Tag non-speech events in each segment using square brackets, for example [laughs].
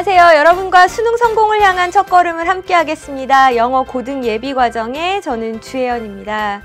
안녕하세요. 여러분과 수능 성공을 향한 첫걸음을 함께 하겠습니다. 영어 고등 예비 과정의 저는 주혜연입니다.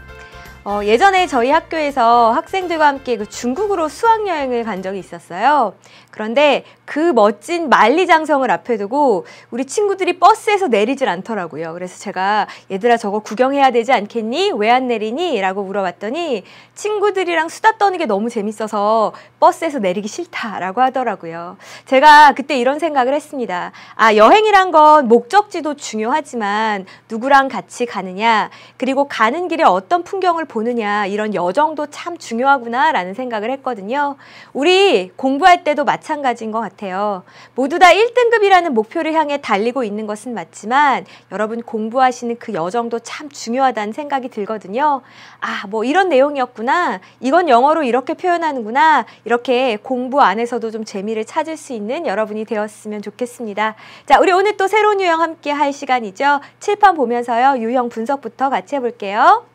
어, 예전에 저희 학교에서 학생들과 함께 그 중국으로 수학여행을 간 적이 있었어요. 그런데 그 멋진 만리장성을 앞에 두고 우리 친구들이 버스에서 내리질 않더라고요. 그래서 제가 얘들아 저거 구경해야 되지 않겠니? 왜 안 내리니? 라고 물어봤더니 친구들이랑 수다 떠는 게 너무 재밌어서 버스에서 내리기 싫다라고 하더라고요. 제가 그때 이런 생각을 했습니다. 아, 여행이란 건 목적지도 중요하지만 누구랑 같이 가느냐, 그리고 가는 길에 어떤 풍경을 보느냐, 이런 여정도 참 중요하구나라는 생각을 했거든요. 우리 공부할 때도 마찬가지로 마찬가지인 것 같아요. 모두 다 1등급이라는 목표를 향해 달리고 있는 것은 맞지만 여러분 공부하시는 그 여정도 참 중요하다는 생각이 들거든요. 아, 뭐 이런 내용이었구나. 이건 영어로 이렇게 표현하는구나. 이렇게 공부 안에서도 좀 재미를 찾을 수 있는 여러분이 되었으면 좋겠습니다. 자, 우리 오늘 또 새로운 유형 함께 할 시간이죠. 칠판 보면서요. 유형 분석부터 같이 해볼게요.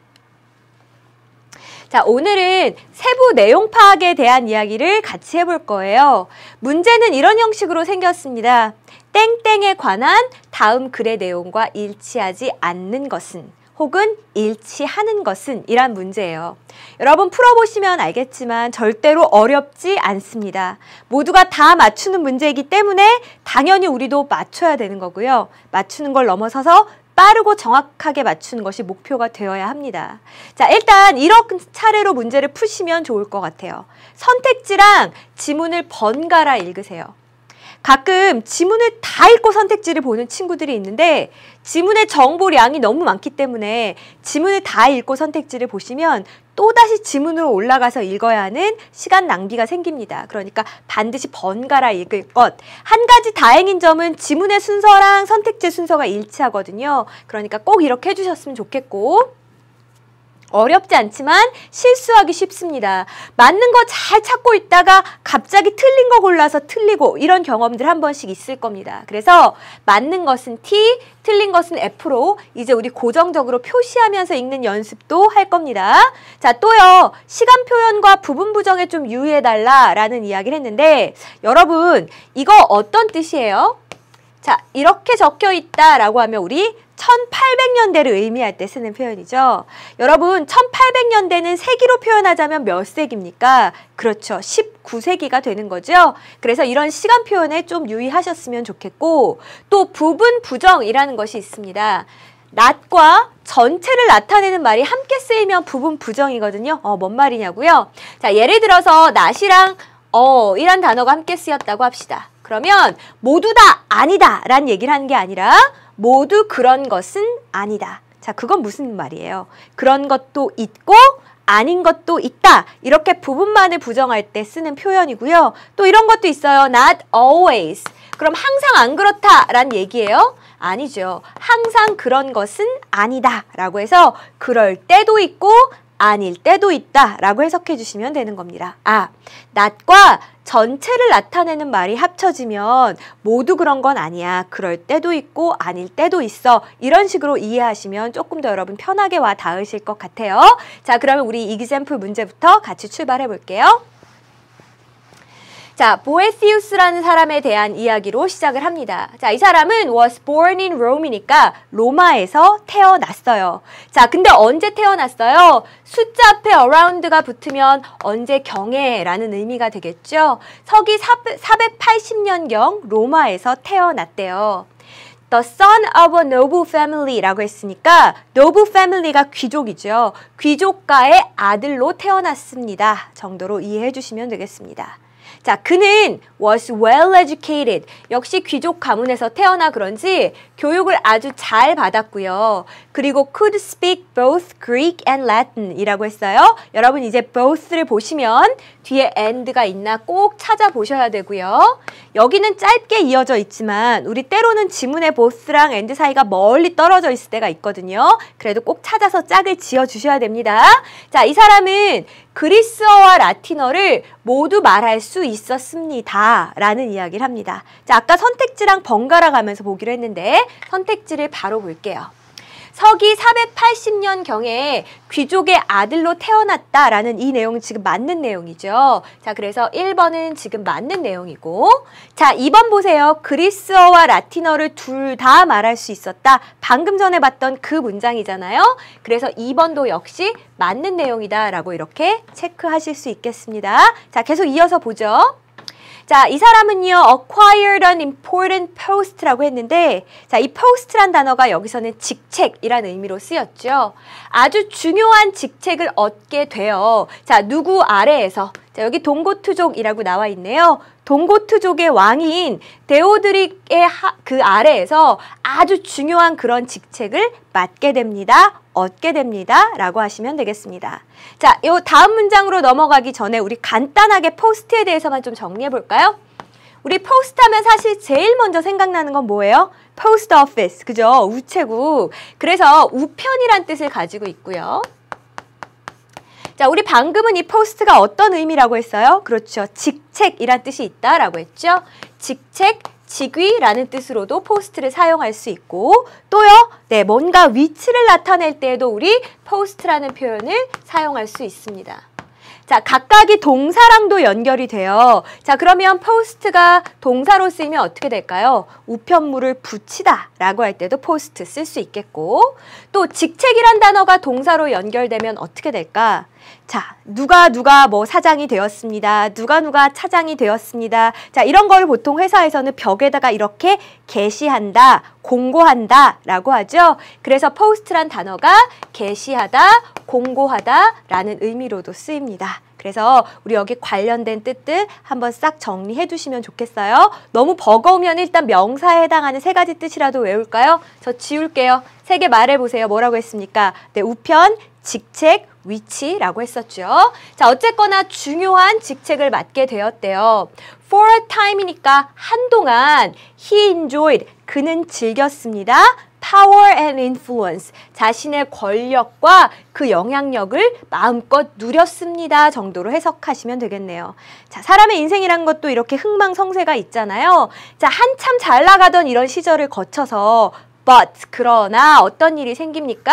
자, 오늘은 세부 내용 파악에 대한 이야기를 같이 해볼 거예요. 문제는 이런 형식으로 생겼습니다. 땡땡에 관한 다음 글의 내용과 일치하지 않는 것은 혹은 일치하는 것은 이란 문제예요. 여러분 풀어보시면 알겠지만 절대로 어렵지 않습니다. 모두가 다 맞추는 문제이기 때문에 당연히 우리도 맞춰야 되는 거고요. 맞추는 걸 넘어서서 빠르고 정확하게 맞추는 것이 목표가 되어야 합니다. 자, 일단 이런 차례로 문제를 푸시면 좋을 것 같아요. 선택지랑 지문을 번갈아 읽으세요. 가끔 지문을 다 읽고 선택지를 보는 친구들이 있는데 지문의 정보량이 너무 많기 때문에 지문을 다 읽고 선택지를 보시면 또다시 지문으로 올라가서 읽어야 하는 시간 낭비가 생깁니다. 그러니까 반드시 번갈아 읽을 것. 한 가지 다행인 점은 지문의 순서랑 선택지 순서가 일치하거든요. 그러니까 꼭 이렇게 해주셨으면 좋겠고 어렵지 않지만 실수하기 쉽습니다. 맞는 거 잘 찾고 있다가 갑자기 틀린 거 골라서 틀리고 이런 경험들 한 번씩 있을 겁니다. 그래서 맞는 것은 T, 틀린 것은 F로 이제 우리 고정적으로 표시하면서 읽는 연습도 할 겁니다. 자, 또요. 시간 표현과 부분 부정에 좀 유의해달라 라는 이야기를 했는데 여러분 이거 어떤 뜻이에요? 자, 이렇게 적혀 있다라고 하면 우리 1800년대를 의미할 때 쓰는 표현이죠. 여러분 1800년대는 세기로 표현하자면 몇 세기입니까? 그렇죠. 19세기가 되는 거죠. 그래서 이런 시간 표현에 좀 유의하셨으면 좋겠고 또 부분 부정이라는 것이 있습니다. 낫과 전체를 나타내는 말이 함께 쓰이면 부분 부정이거든요. 어, 뭔 말이냐고요? 자, 예를 들어서 낫이랑 어, 이란 단어가 함께 쓰였다고 합시다. 그러면 모두 다 아니다 라는 얘기를 하는 게 아니라 모두 그런 것은 아니다. 자, 그건 무슨 말이에요? 그런 것도 있고 아닌 것도 있다. 이렇게 부분만을 부정할 때 쓰는 표현이고요. 또 이런 것도 있어요. not always. 그럼 항상 안 그렇다라는 얘기예요? 아니죠. 항상 그런 것은 아니다. 라고 해서 그럴 때도 있고 아닐 때도 있다 라고 해석해 주시면 되는 겁니다. 아, 낮과 전체를 나타내는 말이 합쳐지면 모두 그런 건 아니야. 그럴 때도 있고 아닐 때도 있어. 이런 식으로 이해하시면 조금 더 여러분 편하게 와 닿으실 것 같아요. 자, 그러면 우리 이기샘플 문제부터 같이 출발해 볼게요. 자, 보에시우스라는 사람에 대한 이야기로 시작을 합니다. 자, 이 사람은 was born in Rome이니까 로마에서 태어났어요. 자, 근데 언제 태어났어요? 숫자 앞에 around가 붙으면 언제 경에라는 의미가 되겠죠. 서기 480년경 로마에서 태어났대요. The son of a noble family라고 했으니까 noble family가 귀족이죠. 귀족가의 아들로 태어났습니다. 정도로 이해해 주시면 되겠습니다. 자, 그는 was well educated. 역시 귀족 가문에서 태어나 그런지 교육을 아주 잘 받았고요. 그리고 could speak both Greek and Latin 이라고 했어요. 여러분 이제 both를 보시면 뒤에 and가 있나 꼭 찾아보셔야 되고요. 여기는 짧게 이어져 있지만 우리 때로는 지문의 both랑 and 사이가 멀리 떨어져 있을 때가 있거든요. 그래도 꼭 찾아서 짝을 지어 주셔야 됩니다. 자, 이 사람은 그리스어와 라틴어를 모두 말할 수 있었습니다. 라는 이야기를 합니다. 자, 아까 선택지랑 번갈아 가면서 보기로 했는데 선택지를 바로 볼게요. 서기 480년 경에 귀족의 아들로 태어났다라는 이 내용은 지금 맞는 내용이죠. 자, 그래서 1번은 지금 맞는 내용이고 자, 2번 보세요. 그리스어와 라틴어를 둘 다 말할 수 있었다. 방금 전에 봤던 그 문장이잖아요. 그래서 2번도 역시 맞는 내용이다라고 이렇게 체크하실 수 있겠습니다. 자, 계속 이어서 보죠. 자, 이 사람은요, acquired an important post라고 했는데, 자, 이 post란 단어가 여기서는 직책이란 의미로 쓰였죠. 아주 중요한 직책을 얻게 돼요. 자, 누구 아래에서. 자, 여기 동고투족이라고 나와 있네요. 동고투족의 왕인 데오드릭의 하, 그 아래에서 아주 중요한 그런 직책을 맡게 됩니다. 얻게 됩니다. 라고 하시면 되겠습니다. 자, 요 다음 문장으로 넘어가기 전에 우리 간단하게 post에 대해서만 좀 정리해 볼까요? 우리 post 하면 사실 제일 먼저 생각나는 건 뭐예요? post office, 그죠? 우체국. 그래서 우편이란 뜻을 가지고 있고요. 자, 우리 방금은 이 post가 어떤 의미라고 했어요? 그렇죠. 직책이란 뜻이 있다라고 했죠. 직책, 직위라는 뜻으로도 post를 사용할 수 있고 또요. 네, 뭔가 위치를 나타낼 때에도 우리 post라는 표현을 사용할 수 있습니다. 자, 각각이 동사랑도 연결이 돼요. 자, 그러면 post가 동사로 쓰이면 어떻게 될까요? 우편물을 부치다 라고 할 때도 post 쓸 수 있겠고 또 직책이란 단어가 동사로 연결되면 어떻게 될까? 자, 누가 누가 뭐 사장이 되었습니다. 누가 누가 차장이 되었습니다. 자, 이런 걸 보통 회사에서는 벽에다가 이렇게 게시한다, 공고한다 라고 하죠. 그래서 포스트란 단어가 게시하다, 공고하다 라는 의미로도 쓰입니다. 그래서 우리 여기 관련된 뜻들 한번 싹 정리해 두시면 좋겠어요. 너무 버거우면 일단 명사에 해당하는 세 가지 뜻이라도 외울까요? 저 지울게요. 세 개 말해 보세요. 뭐라고 했습니까? 네, 우편, 직책, 위치라고 했었죠. 자, 어쨌거나 중요한 직책을 맡게 되었대요. For a time이니까 한동안 he enjoyed, 그는 즐겼습니다. power and influence, 자신의 권력과 그 영향력을 마음껏 누렸습니다 정도로 해석하시면 되겠네요. 자, 사람의 인생이란 것도 이렇게 흥망성쇠가 있잖아요. 자, 한참 잘 나가던 이런 시절을 거쳐서 but 그러나 어떤 일이 생깁니까?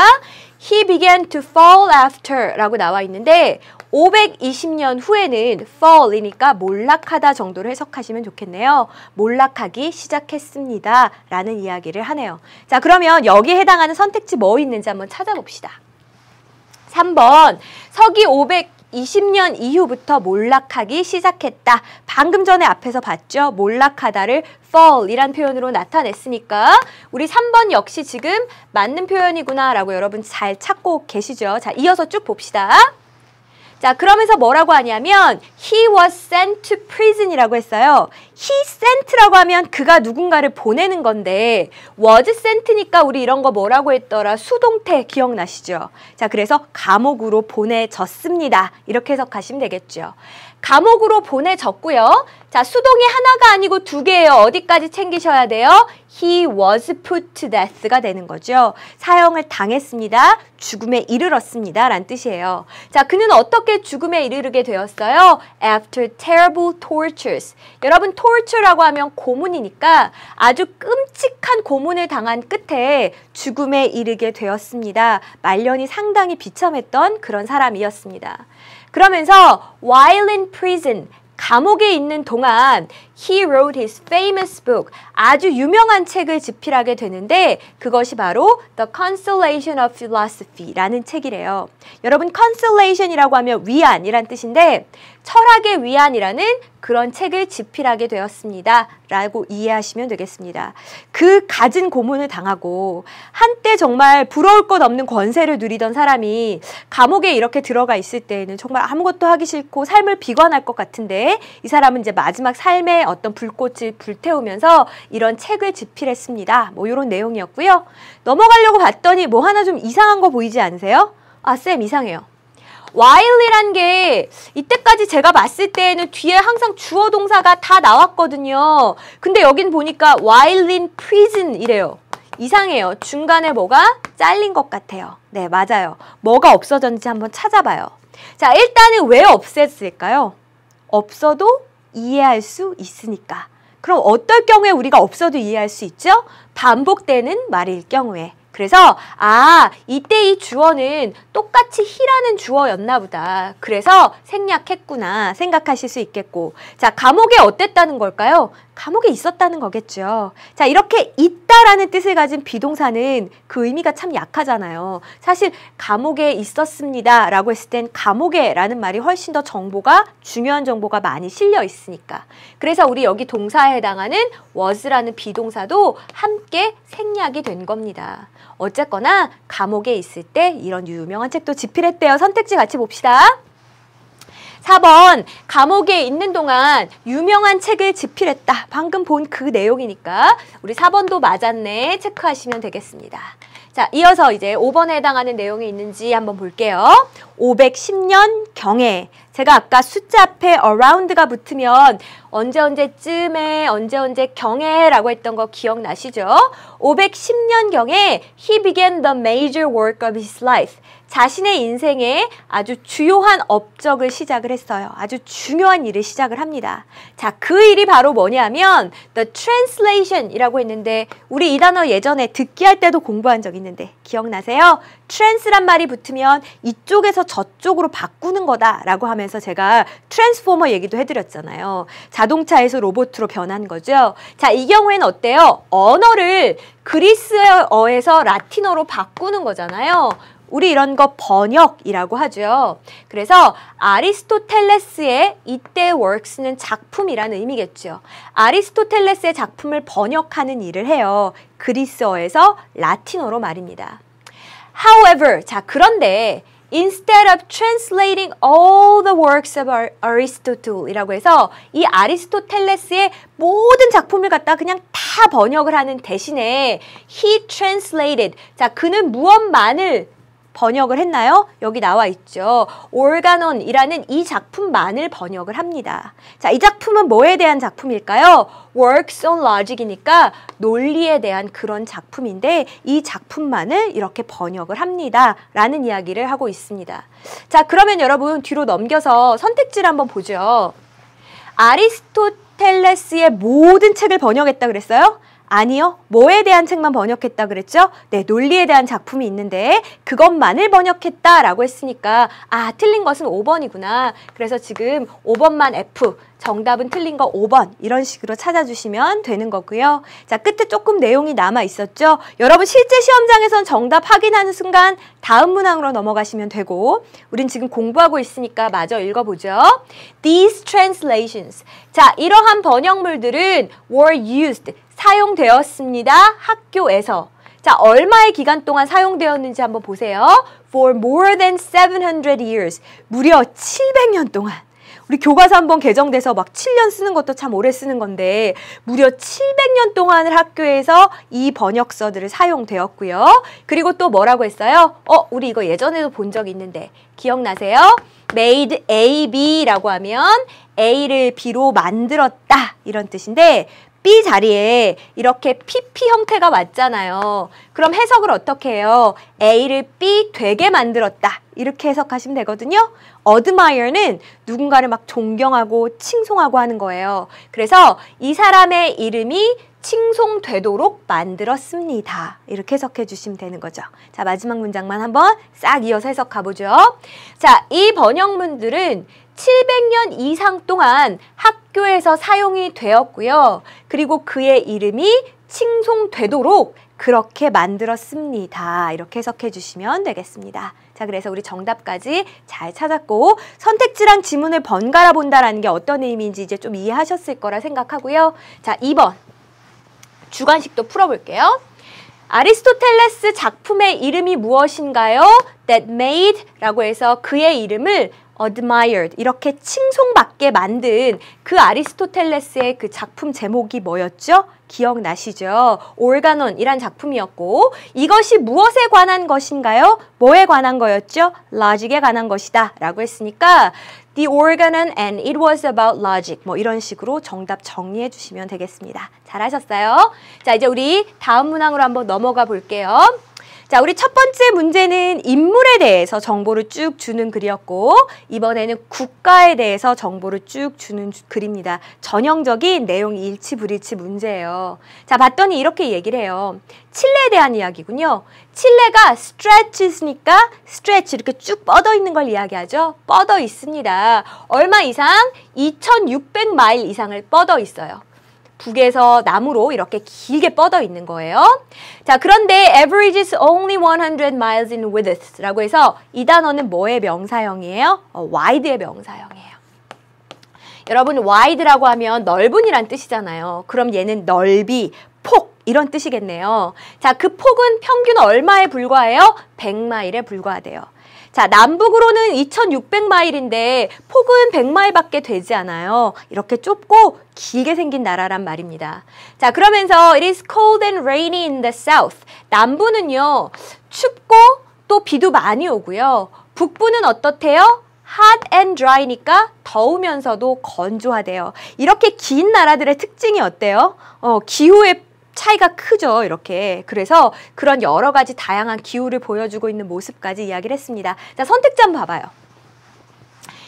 He began to fall after 라고 나와 있는데 520년 후에는 fall이니까 몰락하다 정도로 해석하시면 좋겠네요. 몰락하기 시작했습니다. 라는 이야기를 하네요. 자 그러면 여기에 해당하는 선택지 뭐 있는지 한번 찾아봅시다. 3번 서기 500 20년 이후부터 몰락하기 시작했다. 방금 전에 앞에서 봤죠? 몰락하다를 fall이란 표현으로 나타냈으니까 우리 3번 역시 지금 맞는 표현이구나 라고 여러분 잘 찾고 계시죠? 자, 이어서 쭉 봅시다. 자, 그러면서 뭐라고 하냐면 he was sent to prison이라고 했어요. he sent라고 하면 그가 누군가를 보내는 건데 was sent니까 우리 이런 거 뭐라고 했더라? 수동태 기억나시죠? 자, 그래서 감옥으로 보내졌습니다. 이렇게 해석하시면 되겠죠. 감옥으로 보내졌고요. 자, 수동이 하나가 아니고 두 개예요. 어디까지 챙기셔야 돼요? He was put to death가 되는 거죠. 사형을 당했습니다. 죽음에 이르렀습니다. 란 뜻이에요. 자, 그는 어떻게 죽음에 이르게 되었어요? After terrible tortures. 여러분, torture라고 하면 고문이니까 아주 끔찍한 고문을 당한 끝에 죽음에 이르게 되었습니다. 말년이 상당히 비참했던 그런 사람이었습니다. 그러면서 while in prison 감옥에 있는 동안 he wrote his famous book 아주 유명한 책을 집필하게 되는데 그것이 바로 The Consolation of Philosophy라는 책이래요. 여러분 consolation이라고 하면 위안이란 뜻인데 철학의 위안이라는 그런 책을 집필하게 되었습니다. 라고 이해하시면 되겠습니다. 그 가진 고문을 당하고 한때 정말 부러울 것 없는 권세를 누리던 사람이 감옥에 이렇게 들어가 있을 때에는 정말 아무것도 하기 싫고 삶을 비관할 것 같은데 이 사람은 이제 마지막 삶의 어떤 불꽃을 불태우면서 이런 책을 집필했습니다. 뭐 이런 내용이었고요. 넘어가려고 봤더니 뭐 하나 좀 이상한 거 보이지 않으세요? 아, 쌤 이상해요. while이란 게 이때까지 제가 봤을 때에는 뒤에 항상 주어 동사가 다 나왔거든요. 근데 여긴 보니까 while in prison 이래요. 이상해요. 중간에 뭐가 잘린 것 같아요. 네, 맞아요. 뭐가 없어졌는지 한번 찾아봐요. 자, 일단은 왜 없앴을까요? 없어도 이해할 수 있으니까. 그럼 어떨 경우에 우리가 없어도 이해할 수 있죠? 반복되는 말일 경우에. 그래서 아 이때 이 주어는 똑같이 히라는 주어였나 보다. 그래서 생략했구나 생각하실 수 있겠고 자 감옥에 어땠다는 걸까요? 감옥에 있었다는 거겠죠. 자 이렇게 있다라는 뜻을 가진 비동사는 그 의미가 참 약하잖아요. 사실 감옥에 있었습니다 라고 했을 땐 감옥에 라는 말이 훨씬 더 정보가 중요한 정보가 많이 실려 있으니까 그래서 우리 여기 동사에 해당하는 was라는 비동사도 함께 생략이 된 겁니다. 어쨌거나 감옥에 있을 때 이런 유명한 책도 집필했대요. 선택지 같이 봅시다. 4번 감옥에 있는 동안 유명한 책을 집필했다. 방금 본 그 내용이니까 우리 4번도 맞았네. 체크하시면 되겠습니다. 자, 이어서 이제 5번에 해당하는 내용이 있는지 한번 볼게요. 510년 경에 제가 아까 숫자 앞에 around가 붙으면 언제 언제쯤에 언제 언제 경에라고 했던 거 기억나시죠? 510년 경에 he began the major work of his life. 자신의 인생에 아주 주요한 업적을 시작을 했어요. 아주 중요한 일을 시작을 합니다. 자, 그 일이 바로 뭐냐면 the translation이라고 했는데 우리 이 단어 예전에 듣기 할 때도 공부한 적 있는데 기억나세요? trans란 말이 붙으면 이쪽에서 저쪽으로 바꾸는 거다라고 하면서 제가 트랜스포머 얘기도 해드렸잖아요. 자동차에서 로봇으로 변한 거죠. 자, 이 경우에는 어때요? 언어를 그리스어에서 라틴어로 바꾸는 거잖아요. 우리 이런 거 번역이라고 하죠. 그래서 아리스토텔레스의 이때 works는 작품이라는 의미겠죠. 아리스토텔레스의 작품을 번역하는 일을 해요. 그리스어에서 라틴어로 말입니다. However, 자 그런데 instead of translating all the works of Aristotle이라고 해서 이 아리스토텔레스의 모든 작품을 갖다 그냥 다 번역을 하는 대신에 he translated 자 그는 무엇만을 번역을 했나요? 여기 나와 있죠. organon이라는 이 작품만을 번역을 합니다. 자, 이 작품은 뭐에 대한 작품일까요? works on logic이니까 논리에 대한 그런 작품인데 이 작품만을 이렇게 번역을 합니다. 라는 이야기를 하고 있습니다. 자, 그러면 여러분 뒤로 넘겨서 선택지를 한번 보죠. 아리스토텔레스의 모든 책을 번역했다 그랬어요? 아니요. 뭐에 대한 책만 번역했다 그랬죠? 네, 논리에 대한 작품이 있는데 그것만을 번역했다라고 했으니까 아, 틀린 것은 5번이구나. 그래서 지금 5번만 F, 정답은 틀린 거 5번 이런 식으로 찾아주시면 되는 거고요. 자, 끝에 조금 내용이 남아 있었죠? 여러분 실제 시험장에선 정답 확인하는 순간 다음 문항으로 넘어가시면 되고 우린 지금 공부하고 있으니까 마저 읽어보죠. These translations. 자, 이러한 번역물들은 were used. 사용되었습니다. 학교에서. 자, 얼마의 기간 동안 사용되었는지 한번 보세요. For more than 700 years. 무려 700년 동안. 우리 교과서 한번 개정돼서 막 7년 쓰는 것도 참 오래 쓰는 건데 무려 700년 동안을 학교에서 이 번역서들을 사용되었고요. 그리고 또 뭐라고 했어요? 어, 우리 이거 예전에도 본 적 있는데 기억나세요? made A, B라고 하면 A를 B로 만들었다 이런 뜻인데 B 자리에 이렇게 PP 형태가 왔잖아요. 그럼 해석을 어떻게 해요? A를 B 되게 만들었다. 이렇게 해석하시면 되거든요. admire는 누군가를 막 존경하고 칭송하고 하는 거예요. 그래서 이 사람의 이름이 칭송되도록 만들었습니다. 이렇게 해석해 주시면 되는 거죠. 자, 마지막 문장만 한번 싹 이어서 해석 가보죠. 자, 이 번역문들은 700년 이상 동안 학 교에서 사용이 되었고요. 그리고 그의 이름이 칭송되도록 그렇게 만들었습니다. 이렇게 해석해 주시면 되겠습니다. 자, 그래서 우리 정답까지 잘 찾았고 선택지랑 지문을 번갈아 본다라는 게 어떤 의미인지 이제 좀 이해하셨을 거라 생각하고요. 자, 2번 주관식도 풀어볼게요. 아리스토텔레스 작품의 이름이 무엇인가요? That made 라고 해서 그의 이름을 admired 이렇게 칭송받게 만든 그 아리스토텔레스의 그 작품 제목이 뭐였죠? 기억나시죠? 올가논이란 작품이었고 이것이 무엇에 관한 것인가요? 뭐에 관한 거였죠? logic에 관한 것이다 라고 했으니까 the organon and it was about logic 뭐 이런 식으로 정답 정리해 주시면 되겠습니다. 잘하셨어요? 자 이제 우리 다음 문항으로 한번 넘어가 볼게요. 자, 우리 첫 번째 문제는 인물에 대해서 정보를 쭉 주는 글이었고 이번에는 국가에 대해서 정보를 쭉 주는 글입니다. 전형적인 내용 일치 불일치 문제예요. 자, 봤더니 이렇게 얘기를 해요. 칠레에 대한 이야기군요. 칠레가 stretches니까 stretch 이렇게 쭉 뻗어 있는 걸 이야기하죠. 뻗어 있습니다. 얼마 이상? 2600마일 이상을 뻗어 있어요. 북에서 남으로 이렇게 길게 뻗어 있는 거예요. 자, 그런데 average is only 100 miles in width 라고 해서 이 단어는 뭐의 명사형이에요? 어, wide의 명사형이에요. 여러분 wide라고 하면 넓은이란 뜻이잖아요. 그럼 얘는 넓이, 폭 이런 뜻이겠네요. 자, 그 폭은 평균 얼마에 불과해요? 100마일에 불과하대요. 자, 남북으로는 2600마일인데 폭은 100마일밖에 되지 않아요. 이렇게 좁고 길게 생긴 나라란 말입니다. 자, 그러면서 it is cold and rainy in the south. 남부는요. 춥고 또 비도 많이 오고요. 북부는 어떻대요? hot and dry니까 더우면서도 건조하대요. 이렇게 긴 나라들의 특징이 어때요? 어, 기후의 차이가 크죠. 이렇게. 그래서 그런 여러 가지 다양한 기후를 보여주고 있는 모습까지 이야기를 했습니다. 자, 선택점 봐봐요.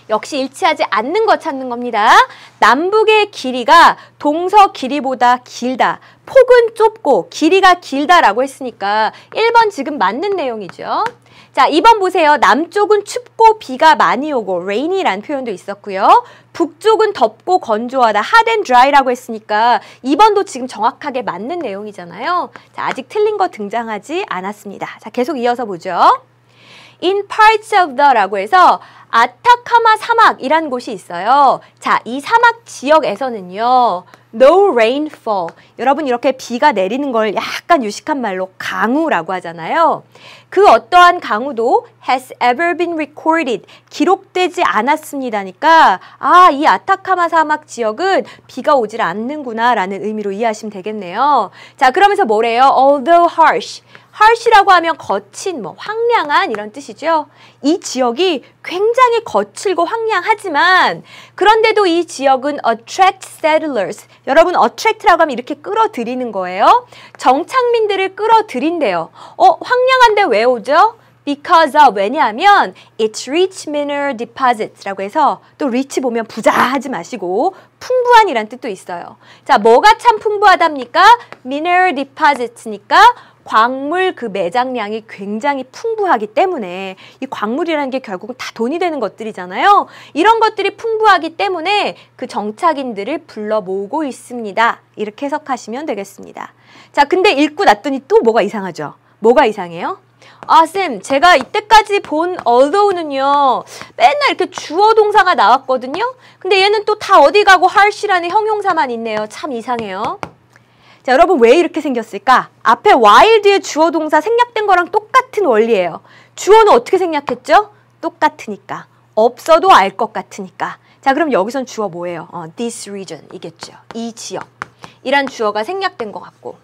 역시 일치하지 않는 것 찾는 겁니다. 남북의 길이가 동서 길이보다 길다. 폭은 좁고 길이가 길다라고 했으니까 1번 지금 맞는 내용이죠. 자, 2번 보세요. 남쪽은 춥고 비가 많이 오고 rainy라는 표현도 있었고요. 북쪽은 덥고 건조하다 hot and dry라고 했으니까 2번도 지금 정확하게 맞는 내용이잖아요. 자, 아직 틀린 거 등장하지 않았습니다. 자, 계속 이어서 보죠. in parts of the라고 해서 아타카마 사막이란 곳이 있어요. 자, 이 사막 지역에서는요. No rainfall. 여러분 이렇게 비가 내리는 걸 약간 유식한 말로 강우라고 하잖아요. 그 어떠한 강우도 has ever been recorded. 기록되지 않았습니다니까 아, 이 아타카마 사막 지역은 비가 오질 않는구나 라는 의미로 이해하시면 되겠네요. 자, 그러면서 뭐래요? although harsh. Harsh라고 하면 거친, 뭐 황량한 이런 뜻이죠. 이 지역이 굉장히 거칠고 황량하지만 그런데도 이 지역은 attract settlers. 여러분 attract라고 하면 이렇게 끌어들이는 거예요. 정착민들을 끌어들인대요. 어, 황량한데 왜 오죠? because of 왜냐하면 it's rich mineral deposits라고 해서 또 rich 보면 부자 하지 마시고 풍부한이란 뜻도 있어요. 자, 뭐가 참 풍부하답니까? mineral deposits니까 광물 그 매장량이 굉장히 풍부하기 때문에 이 광물이라는 게 결국은 다 돈이 되는 것들이잖아요. 이런 것들이 풍부하기 때문에 그 정착인들을 불러 모으고 있습니다. 이렇게 해석하시면 되겠습니다. 자, 근데 읽고 났더니 또 뭐가 이상하죠? 뭐가 이상해요? 아, 쌤, 제가 이때까지 본 although는요, 맨날 이렇게 주어 동사가 나왔거든요? 근데 얘는 또 다 어디 가고 harsh라는 형용사만 있네요. 참 이상해요. 자, 여러분 왜 이렇게 생겼을까? 앞에 뒤에 주어 동사 생략된 거랑 똑같은 원리예요. 주어는 어떻게 생략했죠? 똑같으니까. 없어도 알 것 같으니까. 자, 그럼 여기선 주어 뭐예요? 어, this region 이겠죠. 이 지역. 이란 주어가 생략된 것 같고.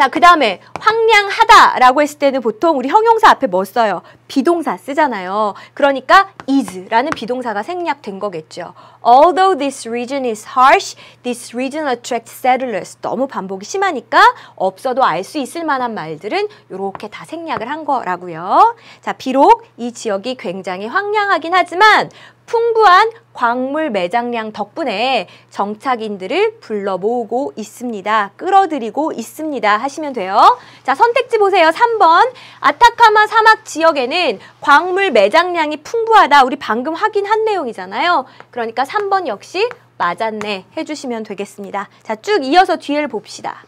자, 그 다음에 황량하다라고 했을 때는 보통 우리 형용사 앞에 뭐 써요? 비동사 쓰잖아요. 그러니까 is라는 비동사가 생략된 거겠죠. Although this region is harsh, this region attracts settlers. 너무 반복이 심하니까 없어도 알 수 있을 만한 말들은 이렇게 다 생략을 한 거라고요. 자, 비록 이 지역이 굉장히 황량하긴 하지만 풍부한 광물 매장량 덕분에 정착인들을 불러 모으고 있습니다. 끌어들이고 있습니다. 하시면 돼요. 자, 선택지 보세요. 3번. 아타카마 사막 지역에는 광물 매장량이 풍부하다. 우리 방금 확인한 내용이잖아요. 그러니까 3번 역시 맞았네 해주시면 되겠습니다. 자, 쭉 이어서 뒤를 봅시다.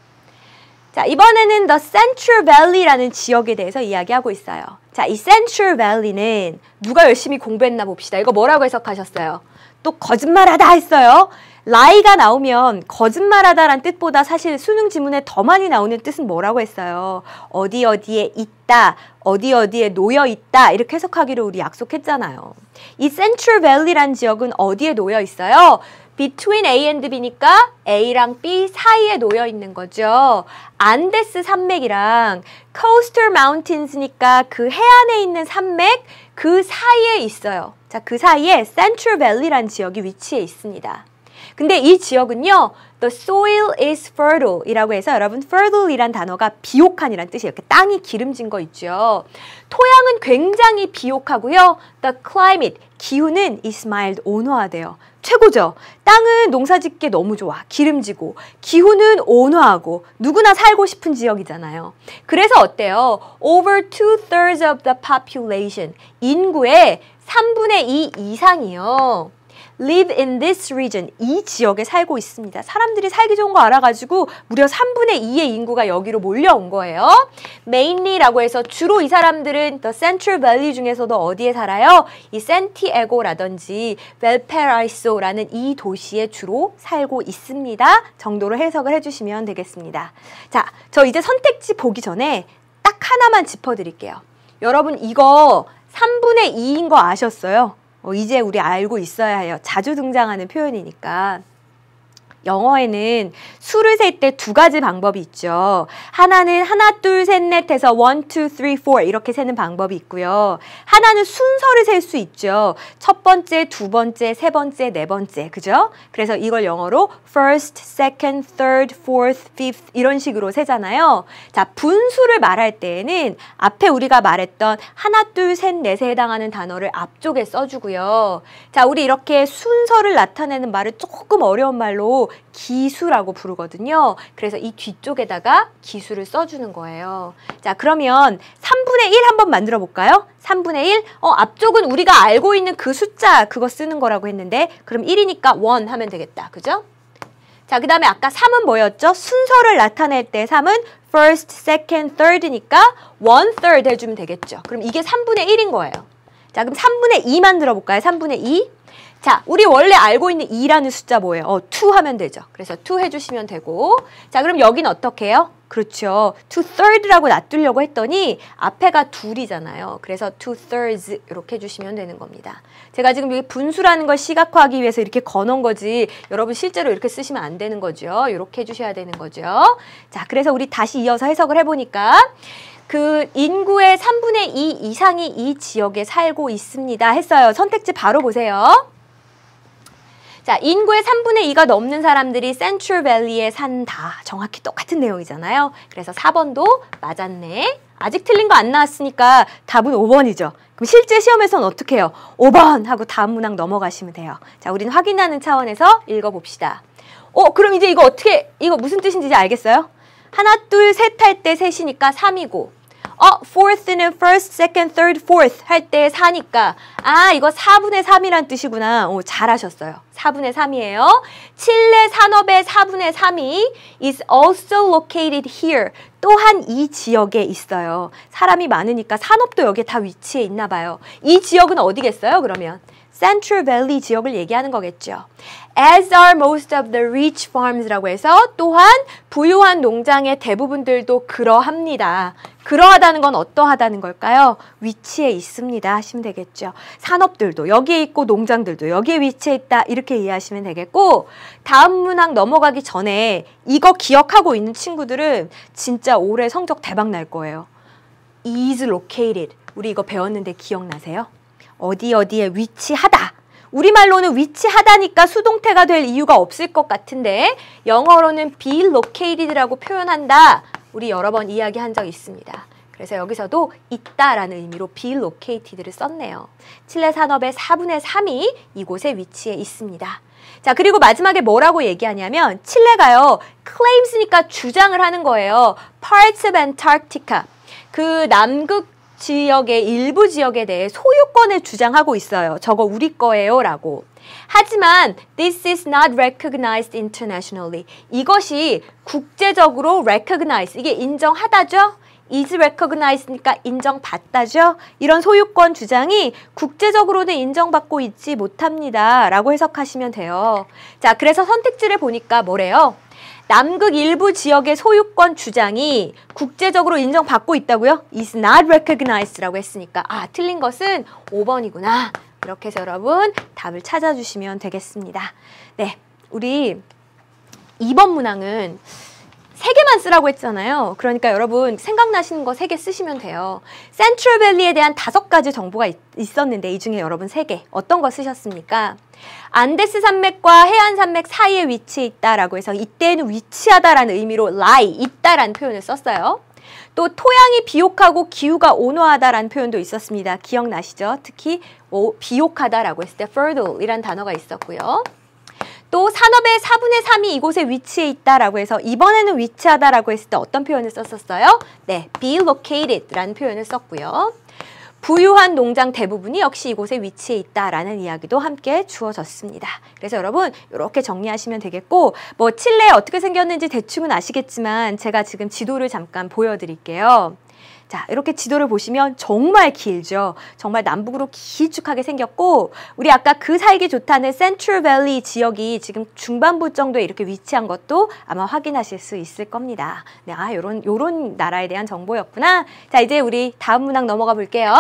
자, 이번에는 The Central Valley라는 지역에 대해서 이야기하고 있어요. 자, 이 Central Valley는 누가 열심히 공부했나 봅시다. 이거 뭐라고 해석하셨어요? 또 거짓말하다 했어요. 라이가 나오면 거짓말하다란 뜻보다 사실 수능 지문에 더 많이 나오는 뜻은 뭐라고 했어요? 어디 어디에 있다, 어디 어디에 놓여 있다 이렇게 해석하기로 우리 약속했잖아요. 이 Central Valley란 지역은 어디에 놓여 있어요? Between A and B니까 A랑 B 사이에 놓여 있는 거죠. 안데스 산맥이랑 coastal mountains니까 그 해안에 있는 산맥 그 사이에 있어요. 자, 그 사이에 Central Valley란 지역이 위치해 있습니다. 근데 이 지역은요. The soil is fertile 이라고 해서 여러분 fertile 이란 단어가 비옥한이란 뜻이에요. 이렇게 땅이 기름진 거 있죠. 토양은 굉장히 비옥하고요. The climate, 기후는 is mild, 온화하대요. 최고죠. 땅은 농사 짓기 너무 좋아. 기름지고. 기후는 온화하고. 누구나 살고 싶은 지역이잖아요. 그래서 어때요? Over two-thirds of the population. 인구의 3분의 2 이상이요. Live in this region. 이 지역에 살고 있습니다. 사람들이 살기 좋은 거 알아가지고 무려 3분의 2의 인구가 여기로 몰려온 거예요. mainly라고 해서 주로 이 사람들은 the Central Valley 중에서도 어디에 살아요? 이 샌티에고라든지 벨페라이소라는 이 도시에 주로 살고 있습니다. 정도로 해석을 해주시면 되겠습니다. 자, 저 이제 선택지 보기 전에 딱 하나만 짚어드릴게요. 여러분 이거 3분의 2인 거 아셨어요? 어, 이제 우리 알고 있어야 해요. 자주 등장하는 표현이니까. 영어에는 수를 셀 때 두 가지 방법이 있죠. 하나는 하나, 둘, 셋, 넷 해서 one, two, three, four 이렇게 세는 방법이 있고요. 하나는 순서를 셀 수 있죠. 첫 번째, 두 번째, 세 번째, 네 번째. 그죠? 그래서 이걸 영어로 first, second, third, fourth, fifth 이런 식으로 세잖아요. 자, 분수를 말할 때에는 앞에 우리가 말했던 하나, 둘, 셋, 넷에 해당하는 단어를 앞쪽에 써주고요. 자, 우리 이렇게 순서를 나타내는 말을 조금 어려운 말로 기수라고 부르거든요. 그래서 이 뒤쪽에다가 기수를 써주는 거예요. 자, 그러면 3분의 1 한번 만들어 볼까요? 3분의 1? 어, 앞쪽은 우리가 알고 있는 그 숫자 그거 쓰는 거라고 했는데 그럼 1이니까 1 하면 되겠다. 그죠? 자, 그 다음에 아까 3은 뭐였죠? 순서를 나타낼 때 3은 first, second, third니까 one third 해주면 되겠죠. 그럼 이게 3분의 1인 거예요. 자, 그럼 3분의 2 만 들어 볼까요? 3분의 2. 자, 우리 원래 알고 있는 2라는 숫자 뭐예요? 어, 2 하면 되죠. 그래서 2 해주시면 되고. 자, 그럼 여기는 어떻게 해요? 그렇죠. two third라고 놔두려고 했더니 앞에가 둘이잖아요. 그래서 two thirds 이렇게 해주시면 되는 겁니다. 제가 지금 여기 분수라는 걸 시각화하기 위해서 이렇게 거놓은 거지 여러분 실제로 이렇게 쓰시면 안 되는 거죠. 이렇게 해주셔야 되는 거죠. 자, 그래서 우리 다시 이어서 해석을 해보니까 그 인구의 3분의 2 이상이 이 지역에 살고 있습니다 했어요. 선택지 바로 보세요. 자, 인구의 3분의 2가 넘는 사람들이 센트럴밸리에 산다. 정확히 똑같은 내용이잖아요. 그래서 4번도 맞았네. 아직 틀린 거 안 나왔으니까 답은 5번이죠. 그럼 실제 시험에서는 어떻게 해요? 5번 하고 다음 문항 넘어가시면 돼요. 자, 우리는 확인하는 차원에서 읽어봅시다. 어, 그럼 이제 이거 어떻게, 이거 무슨 뜻인지 이제 알겠어요? 하나, 둘, 셋 할 때 셋이니까 3이고 어, fourth는 first, second, third, fourth 할 때 4니까 아, 이거 4분의 3이란 뜻이구나. 오, 잘하셨어요. 4분의 3이에요. 칠레 산업의 4분의 3이 is also located here. 또한 이 지역에 있어요. 사람이 많으니까 산업도 여기에 다 위치해 있나 봐요. 이 지역은 어디겠어요, 그러면? Central Valley 지역을 얘기하는 거겠죠. As are most of the rich farms라고 해서 또한 부유한 농장의 대부분들도 그러합니다. 그러하다는 건 어떠하다는 걸까요? 위치에 있습니다 하시면 되겠죠. 산업들도 여기에 있고 농장들도 여기에 위치해 있다 이렇게 이해하시면 되겠고 다음 문항 넘어가기 전에 이거 기억하고 있는 친구들은 진짜 올해 성적 대박 날 거예요. is located 우리 이거 배웠는데 기억나세요? 어디 어디에 위치하다. 우리말로는 위치하다니까 수동태가 될 이유가 없을 것 같은데 영어로는 be located라고 표현한다. 우리 여러 번 이야기한 적 있습니다. 그래서 여기서도 있다라는 의미로 be located를 썼네요. 칠레 산업의 4분의 3이 이곳에 위치해 있습니다. 자, 그리고 마지막에 뭐라고 얘기하냐면 칠레가요. claims니까 주장을 하는 거예요. parts of Antarctica. 그 남극 지역의 일부 지역에 대해 소유권을 주장하고 있어요. 저거 우리 거예요 라고. 하지만 this is not recognized internationally. 이것이 국제적으로 recognize, 이게 인정하다죠? is recognized니까 인정받다죠? 이런 소유권 주장이 국제적으로는 인정받고 있지 못합니다. 라고 해석하시면 돼요. 자, 그래서 선택지를 보니까 뭐래요? 남극 일부 지역의 소유권 주장이 국제적으로 인정받고 있다고요? is not recognized라고 했으니까 아 틀린 것은 5번이구나. 이렇게 해서 여러분 답을 찾아주시면 되겠습니다. 네, 우리 2번 문항은 세 개만 쓰라고 했잖아요. 그러니까 여러분 생각나시는 거 세 개 쓰시면 돼요. 센트럴밸리에 대한 다섯 가지 정보가 있, 었는데이 중에 여러분 세 개 어떤 거 쓰셨습니까? 안데스 산맥과 해안 산맥 사이에 위치해 있다라고 해서 이때는 위치하다라는 의미로 lie 있다라는 표현을 썼어요. 또 토양이 비옥하고 기후가 온화하다라는 표현도 있었습니다. 기억나시죠? 특히 오, 비옥하다라고 했을 때 fertile이란 단어가 있었고요. 또 산업의 4분의 3이 이곳에 위치해 있다라고 해서 이번에는 위치하다라고 했을 때 어떤 표현을 썼었어요? 네, be located라는 표현을 썼고요. 부유한 농장 대부분이 역시 이곳에 위치해 있다라는 이야기도 함께 주어졌습니다. 그래서 여러분 이렇게 정리하시면 되겠고 뭐 칠레 어떻게 생겼는지 대충은 아시겠지만 제가 지금 지도를 잠깐 보여드릴게요. 자, 이렇게 지도를 보시면 정말 길죠. 정말 남북으로 길쭉하게 생겼고 우리 아까 그 살기 좋다는 센트럴 밸리 지역이 지금 중반부 정도에 이렇게 위치한 것도 아마 확인하실 수 있을 겁니다. 네, 아, 요런 요런 나라에 대한 정보였구나. 자, 이제 우리 다음 문항 넘어가 볼게요.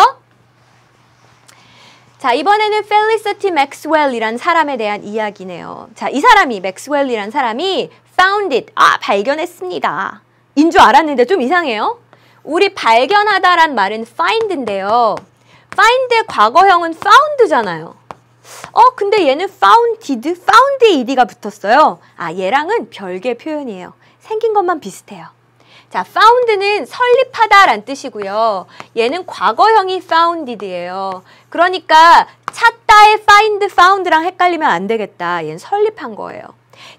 자, 이번에는 펠리시티 맥스웰이란 사람에 대한 이야기네요. 자, 이 사람이 맥스웰이란 사람이 founded. 아, 발견했습니다. 인 줄 알았는데 좀 이상해요. 우리 발견하다란 말은 find인데요. find의 과거형은 found잖아요. 어, 근데 얘는 founded, found에 ed가 붙었어요. 아, 얘랑은 별개 표현이에요. 생긴 것만 비슷해요. 자, found는 설립하다란 뜻이고요. 얘는 과거형이 founded예요. 그러니까 찾다의 find, found랑 헷갈리면 안 되겠다. 얘는 설립한 거예요.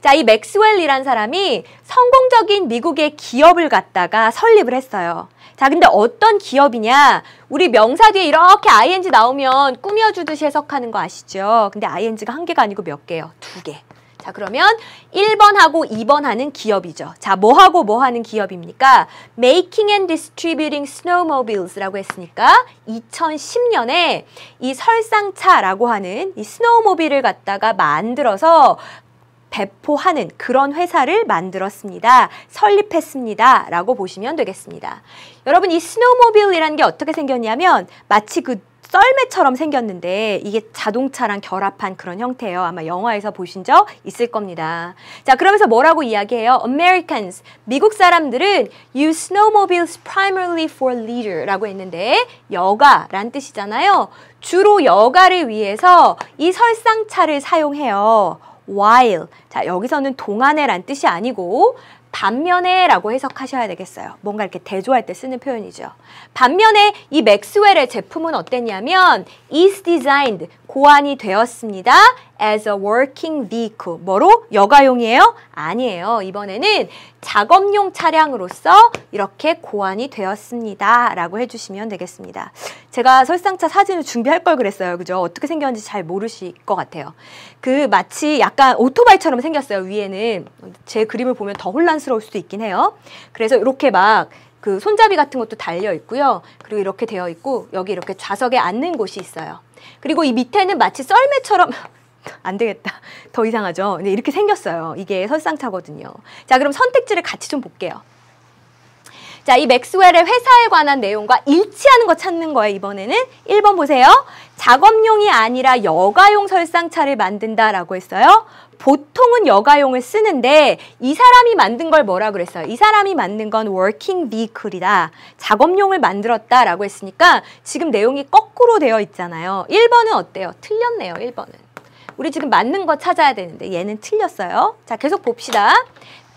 자, 이 맥스웰이란 사람이 성공적인 미국의 기업을 갖다가 설립을 했어요. 자, 근데 어떤 기업이냐? 우리 명사 뒤에 이렇게 ing 나오면 꾸며주듯이 해석하는 거 아시죠? 근데 ing가 한 개가 아니고 몇 개요? 두 개. 자, 그러면 1번하고 2번 하는 기업이죠. 자, 뭐하고 뭐 하는 기업입니까? Making and Distributing Snowmobiles라고 했으니까 2010년에 이 설상차라고 하는 이 스노우모빌을 갖다가 만들어서 배포하는 그런 회사를 만들었습니다. 설립했습니다. 라고 보시면 되겠습니다. 여러분 이 스노우모빌이라는 게 어떻게 생겼냐면 마치 그 썰매처럼 생겼는데 이게 자동차랑 결합한 그런 형태예요. 아마 영화에서 보신 적 있을 겁니다. 자, 그러면서 뭐라고 이야기해요? Americans, 미국 사람들은 use snowmobiles primarily for leisure라고 했는데 여가란 뜻이잖아요. 주로 여가를 위해서 이 설상차를 사용해요. While. 자, 여기서는 동안에란 뜻이 아니고 반면에 라고 해석하셔야 되겠어요. 뭔가 이렇게 대조할 때 쓰는 표현이죠. 반면에 이 맥스웰의 제품은 어땠냐면 is designed, 고안이 되었습니다. as a working vehicle. 뭐로? 여가용이에요? 아니에요. 이번에는 작업용 차량으로서 이렇게 고안이 되었습니다. 라고 해주시면 되겠습니다. 제가 설상차 사진을 준비할 걸 그랬어요. 그죠? 어떻게 생겼는지 잘 모르실 것 같아요. 그 마치 약간 오토바이처럼 생겼어요. 위에는. 제 그림을 보면 더 혼란스러 울 수도 있긴 해요. 그래서 이렇게 막 그 손잡이 같은 것도 달려 있고요. 그리고 이렇게 되어 있고 여기 이렇게 좌석에 앉는 곳이 있어요. 그리고 이 밑에는 마치 썰매처럼 [laughs] 안 되겠다. 더 이상하죠? 네, 이렇게 생겼어요. 이게 설상차거든요. 자, 그럼 선택지를 같이 좀 볼게요. 자, 이 맥스웰의 회사에 관한 내용과 일치하는 거 찾는 거예요, 이번에는. 1번 보세요. 작업용이 아니라 여가용 설상차를 만든다라고 했어요. 보통은 여가용을 쓰는데 이 사람이 만든 걸 뭐라 그랬어요? 이 사람이 만든 건 working vehicle이다. 작업용을 만들었다라고 했으니까 지금 내용이 거꾸로 되어 있잖아요. 1번은 어때요? 틀렸네요, 1번은. 우리 지금 맞는 거 찾아야 되는데 얘는 틀렸어요. 자, 계속 봅시다.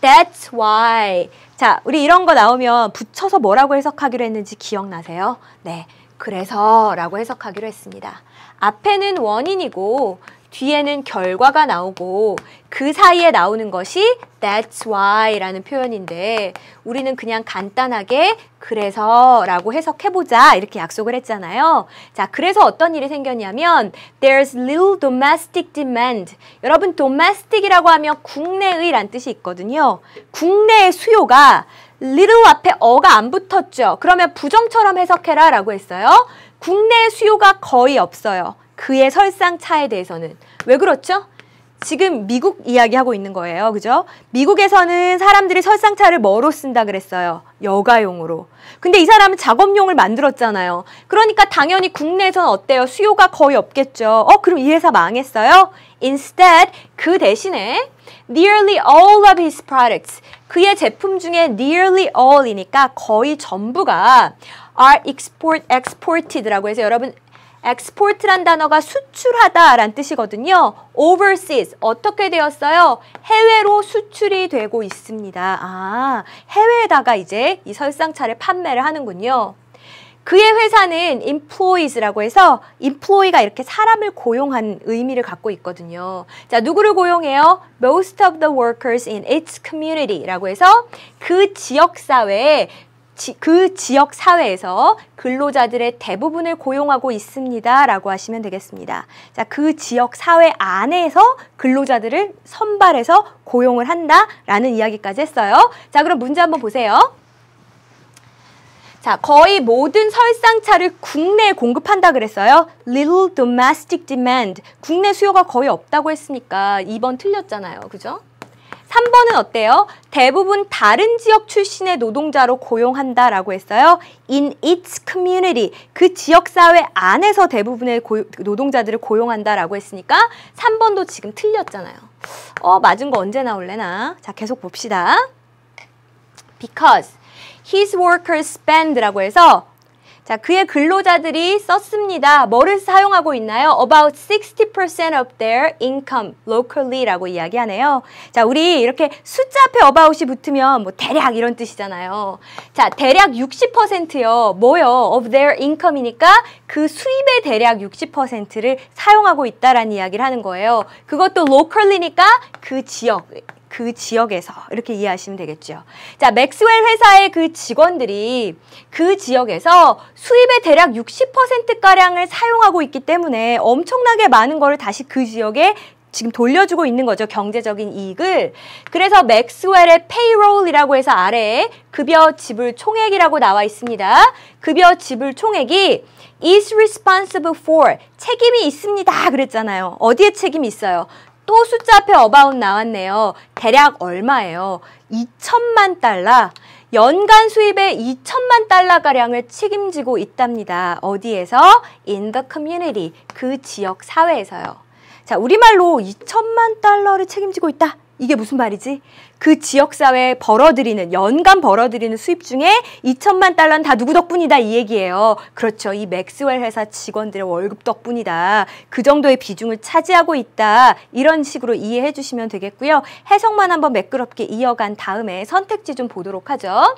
That's why. 자, 우리 이런 거 나오면 붙여서 뭐라고 해석하기로 했는지 기억나세요? 네. 그래서 라고 해석하기로 했습니다. 앞에는 원인이고 뒤에는 결과가 나오고 그 사이에 나오는 것이 that's why 라는 표현인데 우리는 그냥 간단하게 그래서 라고 해석해보자 이렇게 약속을 했잖아요. 자, 그래서 어떤 일이 생겼냐면 there's little domestic demand 여러분 domestic이라고 하면 국내의 란 뜻이 있거든요. 국내의 수요가 little 앞에 어가 안 붙었죠. 그러면 부정처럼 해석해라 라고 했어요. 국내 수요가 거의 없어요. 그의 설상차에 대해서는. 왜 그렇죠? 지금 미국 이야기하고 있는 거예요. 그죠? 미국에서는 사람들이 설상차를 뭐로 쓴다 그랬어요? 여가용으로. 근데 이 사람은 작업용을 만들었잖아요. 그러니까 당연히 국내에서는 어때요? 수요가 거의 없겠죠. 어, 그럼 이 회사 망했어요? Instead, 그 대신에 nearly all of his products, 그의 제품 중에 nearly all이니까 거의 전부가 are export, exported라고 해서 여러분 export란 단어가 수출하다라는 뜻이거든요. overseas 어떻게 되었어요? 해외로 수출이 되고 있습니다. 아, 해외에다가 이제 이 설상차를 판매를 하는군요. 그의 회사는 employees라고 해서 employee가 이렇게 사람을 고용한 의미를 갖고 있거든요. 자, 누구를 고용해요? most of the workers in its community라고 해서 그 지역 사회에 지, 그 지역 사회에서 근로자들의 대부분을 고용하고 있습니다. 라고 하시면 되겠습니다. 자, 그 지역 사회 안에서 근로자들을 선발해서 고용을 한다. 라는 이야기까지 했어요. 자, 그럼 문제 한번 보세요. 자, 거의 모든 설상차를 국내에 공급한다 그랬어요. Little domestic demand. 국내 수요가 거의 없다고 했으니까 2번 틀렸잖아요. 그죠? 3번은 어때요? 대부분 다른 지역 출신의 노동자로 고용한다라고 했어요. In its community. 그 지역 사회 안에서 대부분의 고, 노동자들을 고용한다라고 했으니까 3번도 지금 틀렸잖아요. 어, 맞은 거 언제 나올래나? 자, 계속 봅시다. Because his workers spend라고 해서 자, 그의 근로자들이 썼습니다. 뭐를 사용하고 있나요? About 60% of their income locally라고 이야기하네요. 자, 우리 이렇게 숫자 앞에 about이 붙으면 뭐 대략 이런 뜻이잖아요. 자, 대략 60%요. 뭐요? of their income이니까 그 수입의 대략 60%를 사용하고 있다라는 이야기를 하는 거예요. 그것도 locally니까 그 지역 그 지역에서 이렇게 이해하시면 되겠죠. 자, 맥스웰 회사의 그 직원들이 그 지역에서 수입의 대략 60%가량을 사용하고 있기 때문에 엄청나게 많은 거를 다시 그 지역에 지금 돌려주고 있는 거죠. 경제적인 이익을. 그래서 맥스웰의 페이롤이라고 해서 아래에 급여 지불 총액이라고 나와 있습니다. 급여 지불 총액이 is responsible for 책임이 있습니다. 그랬잖아요. 어디에 책임이 있어요? 또 숫자 앞에 어바웃 나왔네요. 대략 얼마예요? 2천만 달러. 연간 수입의 2천만 달러가량을 책임지고 있답니다. 어디에서? In the community. 그 지역 사회에서요. 자, 우리말로 2천만 달러를 책임지고 있다. 이게 무슨 말이지? 그 지역사회에 벌어들이는 연간 벌어들이는 수입 중에 2천만 달러는 다 누구 덕분이다 이 얘기예요. 그렇죠. 이 맥스웰 회사 직원들의 월급 덕분이다. 그 정도의 비중을 차지하고 있다. 이런 식으로 이해해 주시면 되겠고요. 해석만 한번 매끄럽게 이어간 다음에 선택지 좀 보도록 하죠.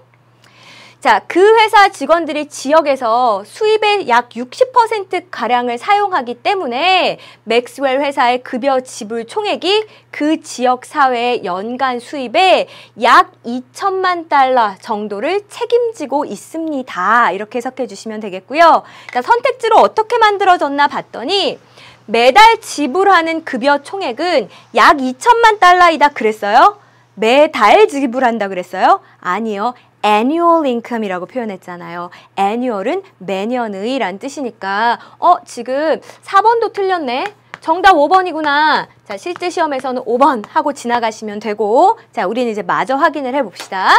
자, 그 회사 직원들이 지역에서 수입의 약 60%가량을 사용하기 때문에 맥스웰 회사의 급여 지불 총액이 그 지역 사회의 연간 수입의 약 2천만 달러 정도를 책임지고 있습니다. 이렇게 해석해 주시면 되겠고요. 자, 선택지로 어떻게 만들어졌나 봤더니 매달 지불하는 급여 총액은 약 2천만 달러이다 그랬어요? 매달 지불한다 그랬어요? 아니요. Annual income이라고 표현했잖아요. annual은 매년의 란 뜻이니까 어 지금 4번도 틀렸네. 정답 5번이구나. 자, 실제 시험에서는 5번 하고 지나가시면 되고 자, 우리는 이제 마저 확인을 해 봅시다.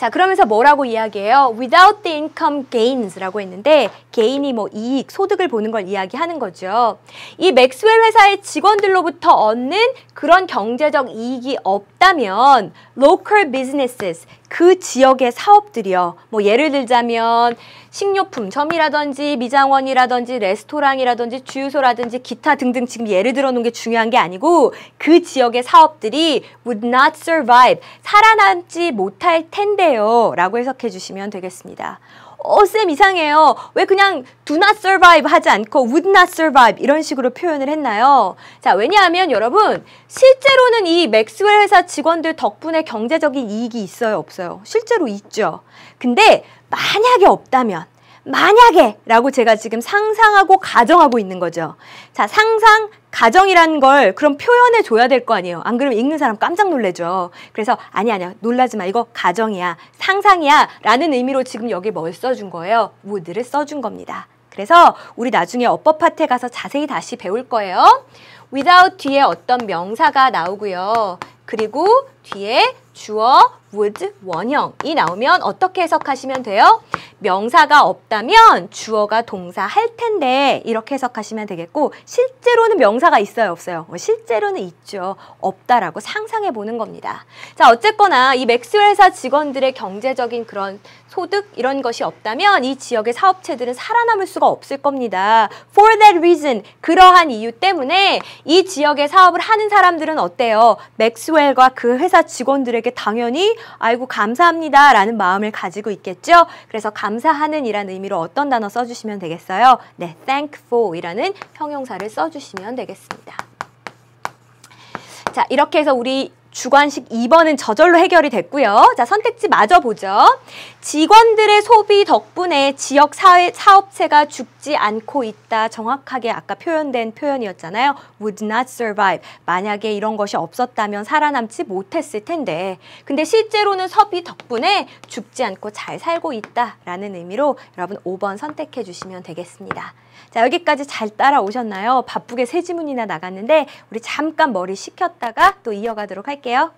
자, 그러면서 뭐라고 이야기해요? without the income gains라고 했는데 개인이 뭐 이익, 소득을 보는 걸 이야기하는 거죠. 이 맥스웰 회사의 직원들로부터 얻는 그런 경제적 이익이 없다면 local businesses, 그 지역의 사업들이요. 뭐 예를 들자면 식료품점이라든지 미장원이라든지 레스토랑이라든지 주유소라든지 기타 등등 지금 예를 들어 놓은 게 중요한 게 아니고 그 지역의 사업들이 would not survive 살아남지 못할 텐데요 라고 해석해 주시면 되겠습니다. 어, 쌤 이상해요. 왜 그냥 do not survive 하지 않고 would not survive 이런 식으로 표현을 했나요? 자, 왜냐하면 여러분, 실제로는 이 맥스웰 회사 직원들 덕분에 경제적인 이익이 있어요, 없어요? 실제로 있죠. 근데 만약에 없다면 만약에 라고 제가 지금 상상하고 가정하고 있는 거죠. 자, 상상, 가정이라는 걸 그럼 표현해 줘야 될 거 아니에요. 안 그러면 읽는 사람 깜짝 놀래죠. 그래서 아니 아니야. 놀라지 마. 이거 가정이야. 상상이야. 라는 의미로 지금 여기 뭘 써준 거예요? would를 써준 겁니다. 그래서 우리 나중에 어법 파트에 가서 자세히 다시 배울 거예요. without 뒤에 어떤 명사가 나오고요. 그리고 뒤에 주어, would, 원형이 나오면 어떻게 해석하시면 돼요? 명사가 없다면 주어가 동사 할 텐데 이렇게 해석하시면 되겠고 실제로는 명사가 있어요 없어요? 뭐 실제로는 있죠. 없다라고 상상해 보는 겁니다. 자 어쨌거나 이 맥스웰 회사 직원들의 경제적인 그런 소득 이런 것이 없다면 이 지역의 사업체들은 살아남을 수가 없을 겁니다. For that reason 그러한 이유 때문에 이 지역의 사업을 하는 사람들은 어때요? 맥스웰과 그 회사 직원들에게 당연히 아이고 감사합니다 라는 마음을 가지고 있겠죠. 그래서 감사하는 이라는 의미로 어떤 단어 써주시면 되겠어요? 네, thankful 이라는 형용사를 써주시면 되겠습니다. 자, 이렇게 해서 우리 주관식 2번은 저절로 해결이 됐고요. 자, 선택지 마저 보죠. 직원들의 소비 덕분에 지역 사회, 사업체가 죽지 않고 있다. 정확하게 아까 표현된 표현이었잖아요. would not survive. 만약에 이런 것이 없었다면 살아남지 못했을 텐데. 근데 실제로는 소비 덕분에 죽지 않고 잘 살고 있다라는 의미로 여러분 5번 선택해 주시면 되겠습니다. 자, 여기까지 잘 따라오셨나요? 바쁘게 세 지문이나 나갔는데 우리 잠깐 머리 식혔다가 또 이어가도록 할게요.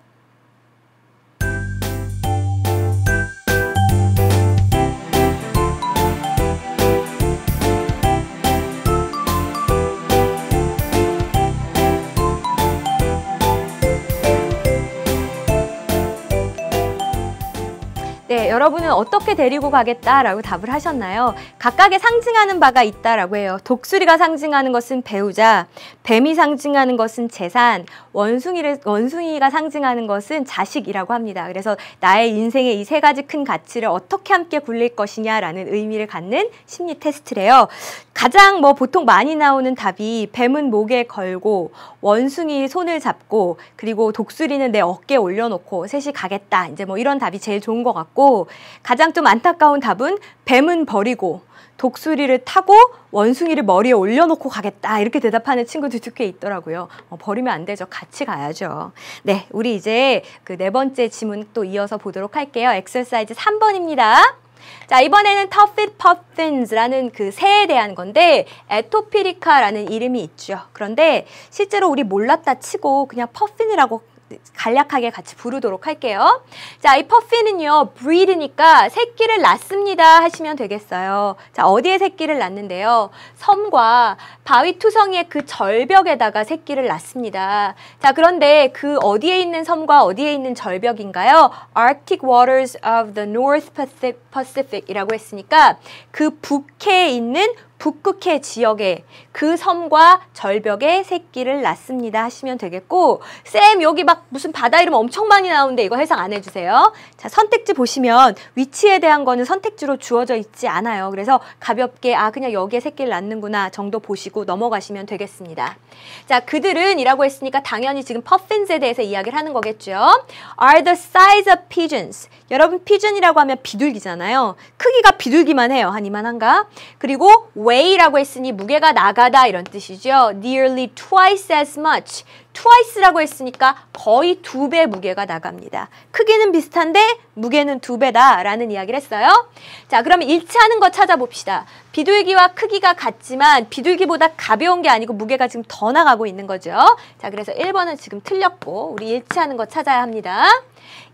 네, 여러분은 어떻게 데리고 가겠다라고 답을 하셨나요? 각각의 상징하는 바가 있다라고 해요. 독수리가 상징하는 것은 배우자, 뱀이 상징하는 것은 재산, 원숭이를 원숭이가 상징하는 것은 자식이라고 합니다. 그래서 나의 인생의 이 세 가지 큰 가치를 어떻게 함께 굴릴 것이냐라는 의미를 갖는 심리 테스트래요. 가장 뭐 보통 많이 나오는 답이 뱀은 목에 걸고 원숭이 손을 잡고 그리고 독수리는 내 어깨에 올려놓고 셋이 가겠다. 이제 뭐 이런 답이 제일 좋은 것 같고 가장 좀 안타까운 답은 뱀은 버리고 독수리를 타고 원숭이를 머리에 올려놓고 가겠다 이렇게 대답하는 친구들도 꽤 있더라고요. 어, 버리면 안 되죠. 같이 가야죠. 네, 우리 이제 그 네 번째 지문 또 이어서 보도록 할게요. 엑서사이즈 3번입니다. 자, 이번에는 tufted puffins라는 그 새에 대한 건데 에토피리카라는 이름이 있죠. 그런데 실제로 우리 몰랐다 치고 그냥 puffin이라고 간략하게 같이 부르도록 할게요. 자, 이 퍼피는요, breed니까 새끼를 낳습니다 하시면 되겠어요. 자, 어디에 새끼를 낳는데요? 섬과 바위 투성이의 그 절벽에다가 새끼를 낳습니다. 자, 그런데 그 어디에 있는 섬과 어디에 있는 절벽인가요? Arctic waters of the North Pacific 이라고 했으니까 그 북해에 있는 북극해 지역에 그 섬과 절벽에 새끼를 낳습니다 하시면 되겠고 쌤 여기 막 무슨 바다 이름 엄청 많이 나오는데 이거 해석 안 해주세요. 자 선택지 보시면 위치에 대한 거는 선택지로 주어져 있지 않아요. 그래서 가볍게 아 그냥 여기에 새끼를 낳는구나 정도 보시고 넘어가시면 되겠습니다. 자 그들은 이라고 했으니까 당연히 지금 퍼핀스에 대해서 이야기를 하는 거겠죠. Are the size of pigeons. 여러분 pigeon이라고 하면 비둘기잖아요. 크기가 비둘기만 해요. 한 이만한가? 그리고 weigh라고 했으니 무게가 나가다 이런 뜻이죠. nearly twice as much. Twice라고 했으니까 거의 두 배 무게가 나갑니다. 크기는 비슷한데 무게는 두 배다라는 이야기를 했어요. 자, 그러면 일치하는 거 찾아봅시다. 비둘기와 크기가 같지만 비둘기보다 가벼운 게 아니고 무게가 지금 더 나가고 있는 거죠. 자, 그래서 1번은 지금 틀렸고 우리 일치하는 거 찾아야 합니다.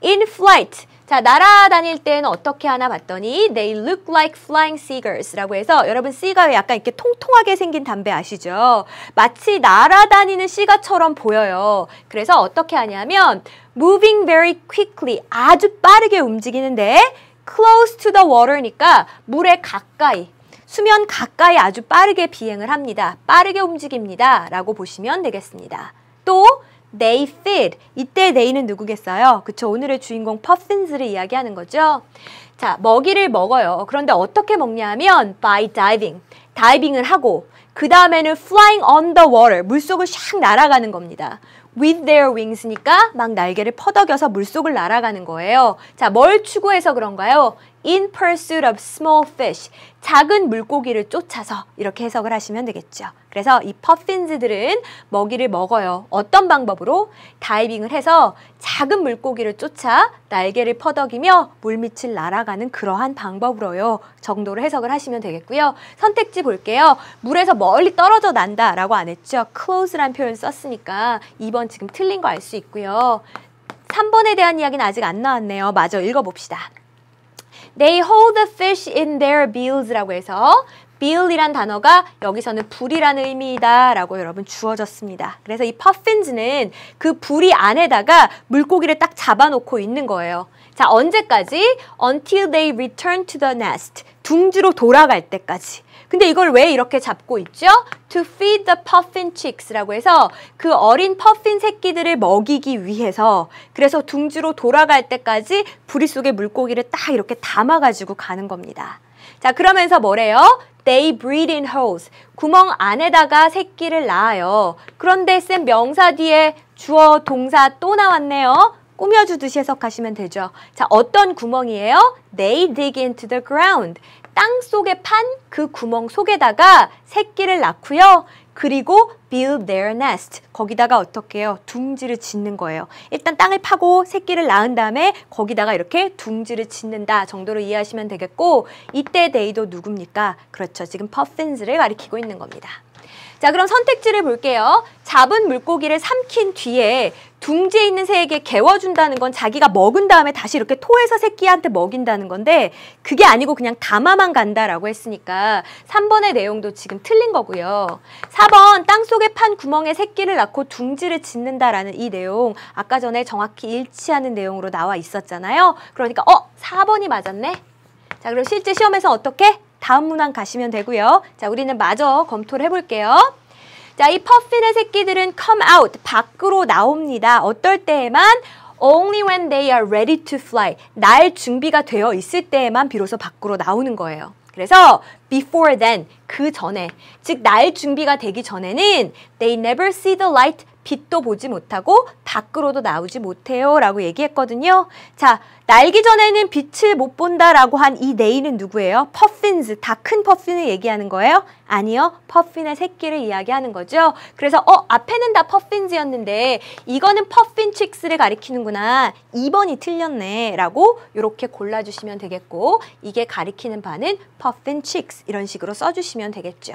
in flight. 자, 날아다닐 때는 어떻게 하나 봤더니 they look like flying seagulls 라고 해서 여러분 씨가 약간 이렇게 통통하게 생긴 담배 아시죠? 마치 날아다니는 씨가처럼 보 여요. 그래서 어떻게 하냐면 moving very quickly 아주 빠르게 움직이는데 close to the water니까 물에 가까이 수면 가까이 아주 빠르게 비행을 합니다. 빠르게 움직입니다. 라고 보시면 되겠습니다. 또 They feed. 이때 they는 누구겠어요? 그쵸? 오늘의 주인공 퍼핀스를 이야기하는 거죠. 자, 먹이를 먹어요. 그런데 어떻게 먹냐면 by diving. 다이빙을 하고 그 다음에는 flying on the water. 물속을 샥 날아가는 겁니다. with their wings니까 막 날개를 퍼덕여서 물속을 날아가는 거예요. 자, 뭘 추구해서 그런가요? In pursuit of small fish. 작은 물고기를 쫓아서 이렇게 해석을 하시면 되겠죠. 그래서 이 퍼핀즈들은 먹이를 먹어요. 어떤 방법으로? 다이빙을 해서 작은 물고기를 쫓아 날개를 퍼덕이며 물밑을 날아가는 그러한 방법으로요. 정도로 해석을 하시면 되겠고요. 선택지 볼게요. 물에서 멀리 떨어져 난다 라고 안 했죠. close란 표현 썼으니까 2번 지금 틀린 거 알 수 있고요. 3번에 대한 이야기는 아직 안 나왔네요. 마저 읽어봅시다. They hold the fish in their bills라고 해서 bill이란 단어가 여기서는 불이라는 의미이다 라고 여러분 주어졌습니다. 그래서 이 퍼핀즈는 그 불이 안에다가 물고기를 딱 잡아놓고 있는 거예요. 자, 언제까지? Until they return to the nest. 둥지로 돌아갈 때까지. 근데 이걸 왜 이렇게 잡고 있죠? To feed the puffin chicks라고 해서 그 어린 퍼핀 새끼들을 먹이기 위해서 그래서 둥지로 돌아갈 때까지 부리 속에 물고기를 딱 이렇게 담아가지고 가는 겁니다. 자 그러면서 뭐래요? They breed in holes. 구멍 안에다가 새끼를 낳아요. 그런데 쌤 명사 뒤에 주어 동사 또 나왔네요. 꾸며주듯이 해석하시면 되죠. 자, 어떤 구멍이에요? They dig into the ground. 땅 속에 판 그 구멍 속에다가 새끼를 낳고요. 그리고 build their nest. 거기다가 어떻게 해요? 둥지를 짓는 거예요. 일단 땅을 파고 새끼를 낳은 다음에 거기다가 이렇게 둥지를 짓는다 정도로 이해하시면 되겠고 이때 데이도 누굽니까? 그렇죠. 지금 퍼핀즈를 가리키고 있는 겁니다. 자 그럼 선택지를 볼게요. 잡은 물고기를 삼킨 뒤에 둥지에 있는 새에게 개워준다는 건 자기가 먹은 다음에 다시 이렇게 토해서 새끼한테 먹인다는 건데 그게 아니고 그냥 담아만 간다라고 했으니까 3번의 내용도 지금 틀린 거고요. 4번 땅속에 판 구멍에 새끼를 낳고 둥지를 짓는다라는 이 내용 아까 전에 정확히 일치하는 내용으로 나와 있었잖아요. 그러니까 어 4번이 맞았네. 자 그럼 실제 시험에서 어떻게? 다음 문항 가시면 되고요. 자, 우리는 마저 검토를 해볼게요. 자, 이 퍼핀의 새끼들은 come out, 밖으로 나옵니다. 어떨 때에만 only when they are ready to fly, 날 준비가 되어 있을 때에만 비로소 밖으로 나오는 거예요. 그래서 before then, 그 전에, 즉 날 준비가 되기 전에는 they never see the light 빛도 보지 못하고 밖으로도 나오지 못해요 라고 얘기했거든요. 자, 날기 전에는 빛을 못 본다라고 한 이 네이는 누구예요? puffins, 다 큰 puffin을 얘기하는 거예요? 아니요, puffin의 새끼를 이야기하는 거죠. 그래서 어, 앞에는 다 puffins였는데 이거는 puffin chicks를 가리키는구나. 2번이 틀렸네 라고 이렇게 골라주시면 되겠고 이게 가리키는 바는 puffin chicks 이런 식으로 써주시면 되겠죠.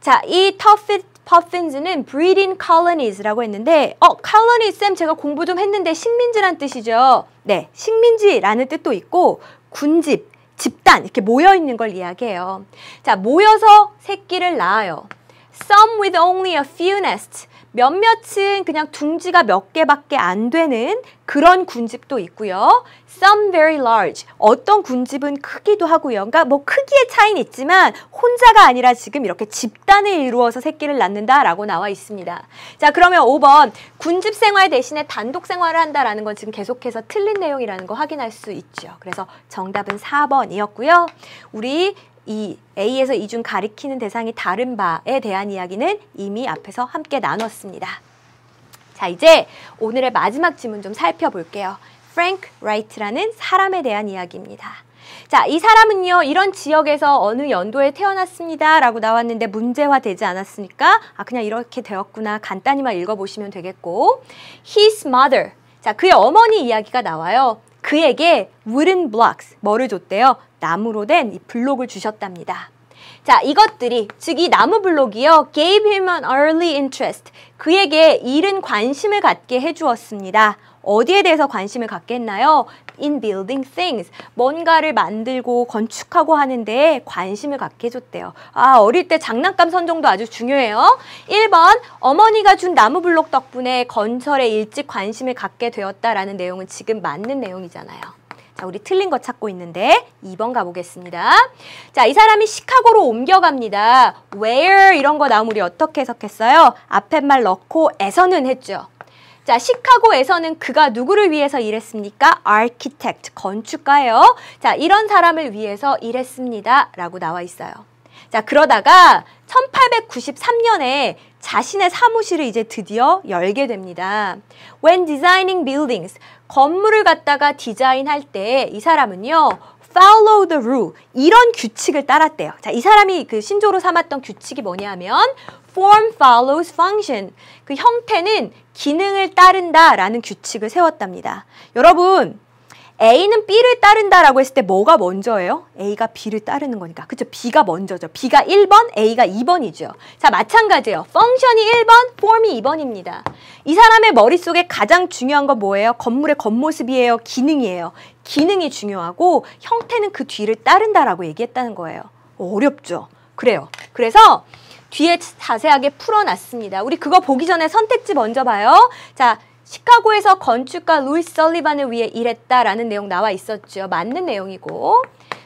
자, 이 터핏 퍼핀즈는 breeding colonies라고 했는데 어, colony 쌤 제가 공부 좀 했는데 식민지란 뜻이죠. 네, 식민지라는 뜻도 있고 군집, 집단 이렇게 모여 있는 걸 이야기해요. 자, 모여서 새끼를 낳아요. Some with only a few nests. 몇몇은 그냥 둥지가 몇 개밖에 안 되는 그런 군집도 있고요. Some very large. 어떤 군집은 크기도 하고요. 그러니까 뭐 크기의 차이는 있지만 혼자가 아니라 지금 이렇게 집단을 이루어서 새끼를 낳는다라고 나와 있습니다. 자, 그러면 5번 군집 생활 대신에 단독 생활을 한다라는 건 지금 계속해서 틀린 내용이라는 거 확인할 수 있죠. 그래서 정답은 4번이었고요. 우리 이 A에서 E 중 가리키는 대상이 다른 바에 대한 이야기는 이미 앞에서 함께 나눴습니다. 자, 이제 오늘의 마지막 지문 좀 살펴볼게요. 프랭크 라이트라는 사람에 대한 이야기입니다. 자, 이 사람은요, 이런 지역에서 어느 연도에 태어났습니다. 라고 나왔는데 문제화 되지 않았으니까, 아, 그냥 이렇게 되었구나. 간단히만 읽어보시면 되겠고, his mother. 자, 그의 어머니 이야기가 나와요. 그에게 wooden blocks, 뭐를 줬대요? 나무로 된 이 블록을 주셨답니다. 자, 이것들이 즉 이 나무 블록이요. gave him an early interest. 그에게 이른 관심을 갖게 해 주었습니다. 어디에 대해서 관심을 갖게 했나요? in building things. 뭔가를 만들고 건축하고 하는데 관심을 갖게 해줬대요. 아, 어릴 때 장난감 선정도 아주 중요해요. 1번, 어머니가 준 나무 블록 덕분에 건설에 일찍 관심을 갖게 되었다라는 내용은 지금 맞는 내용이잖아요. 자, 우리 틀린 거 찾고 있는데 2번 가보겠습니다. 자, 이 사람이 시카고로 옮겨갑니다. where 이런 거 나오면 우리 어떻게 해석했어요? 앞에 말 넣고 에서는 했죠. 자, 시카고에서는 그가 누구를 위해서 일했습니까? architect, 건축가예요. 자, 이런 사람을 위해서 일했습니다. 라고 나와 있어요. 자, 그러다가 1893년에 자신의 사무실을 이제 드디어 열게 됩니다. When designing buildings, 건물을 갖다가 디자인할 때 이 사람은요. follow the rule. 이런 규칙을 따랐대요. 자, 이 사람이 그 신조로 삼았던 규칙이 뭐냐면 form follows function. 그 형태는 기능을 따른다라는 규칙을 세웠답니다. 여러분, A는 B를 따른다라고 했을 때 뭐가 먼저예요? A가 B를 따르는 거니까. 그쵸? B가 먼저죠. B가 1번, A가 2번이죠. 자, 마찬가지예요. 펑션이 1번, 폼이 2번입니다. 이 사람의 머릿속에 가장 중요한 건 뭐예요? 건물의 겉모습이에요? 기능이에요? 기능이 중요하고 형태는 그 뒤를 따른다라고 얘기했다는 거예요. 어렵죠? 그래요. 그래서 뒤에 자세하게 풀어놨습니다. 우리 그거 보기 전에 선택지 먼저 봐요. 자, 시카고에서 건축가 루이스 설리반을 위해 일했다라는 내용 나와 있었죠. 맞는 내용이고.